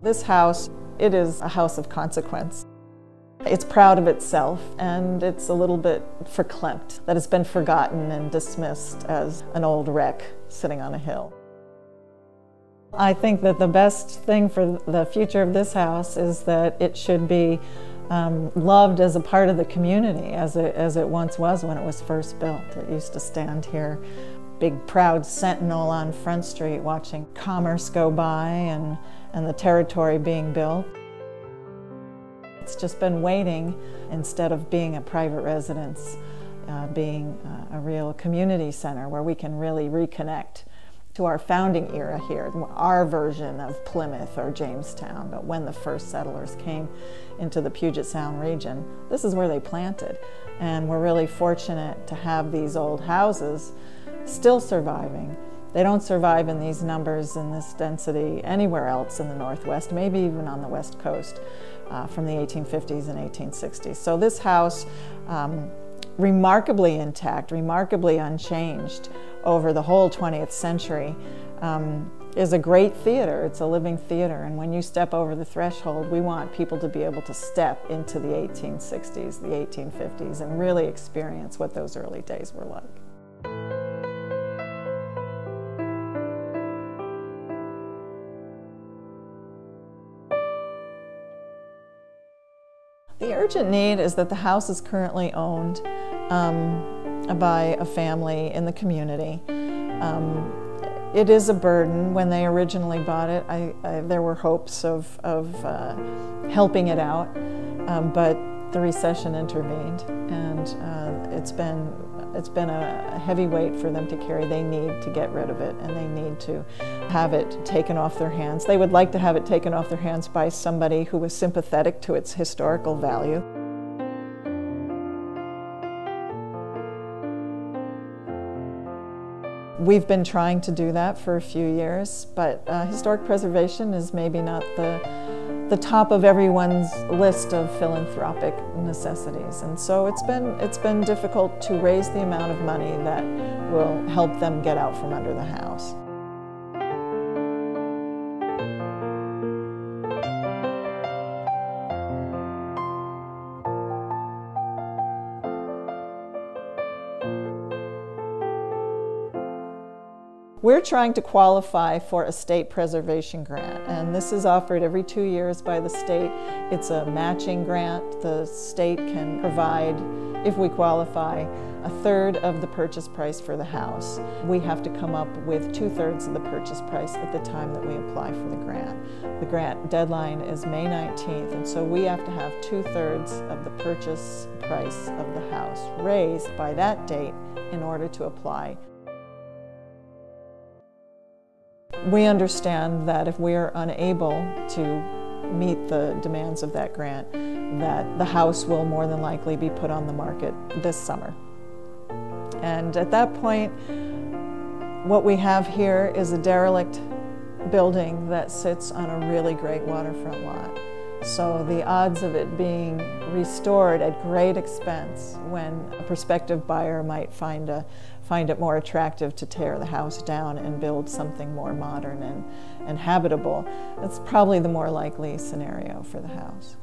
This house, it is a house of consequence. It's proud of itself and it's a little bit verklempt that it's been forgotten and dismissed as an old wreck sitting on a hill. I think that the best thing for the future of this house is that it should be um, loved as a part of the community as it, as it once was when it was first built. It used to stand here, big proud sentinel on Front Street watching commerce go by and, and the territory being built. It's just been waiting instead of being a private residence, uh, being uh, a real community center where we can really reconnect to our founding era here, our version of Plymouth or Jamestown, but when the first settlers came into the Puget Sound region, this is where they planted. And we're really fortunate to have these old houses still surviving. They don't survive in these numbers and this density anywhere else in the Northwest, maybe even on the West Coast uh, from the 1850s and 1860s. So this house, um, remarkably intact, remarkably unchanged over the whole 20th century, um, is a great theater. It's a living theater. And when you step over the threshold, we want people to be able to step into the 1860s, the 1850s, and really experience what those early days were like. The urgent need is that the house is currently owned um, by a family in the community. Um, it is a burden. When they originally bought it, I, I, there were hopes of, of uh, helping it out, um, but the recession intervened, and uh, it's been it's been a heavy weight for them to carry. They need to get rid of it, and they need to have it taken off their hands. They would like to have it taken off their hands by somebody who was sympathetic to its historical value. We've been trying to do that for a few years, but uh, historic preservation is maybe not the, the top of everyone's list of philanthropic necessities. And so it's been, it's been difficult to raise the amount of money that will help them get out from under the house. We're trying to qualify for a state preservation grant, and this is offered every two years by the state. It's a matching grant. The state can provide, if we qualify, a third of the purchase price for the house. We have to come up with two thirds of the purchase price at the time that we apply for the grant. The grant deadline is May 19th, and so we have to have two thirds of the purchase price of the house raised by that date in order to apply we understand that if we are unable to meet the demands of that grant, that the house will more than likely be put on the market this summer. And at that point, what we have here is a derelict building that sits on a really great waterfront lot. So the odds of it being restored at great expense when a prospective buyer might find, a, find it more attractive to tear the house down and build something more modern and, and habitable, that's probably the more likely scenario for the house.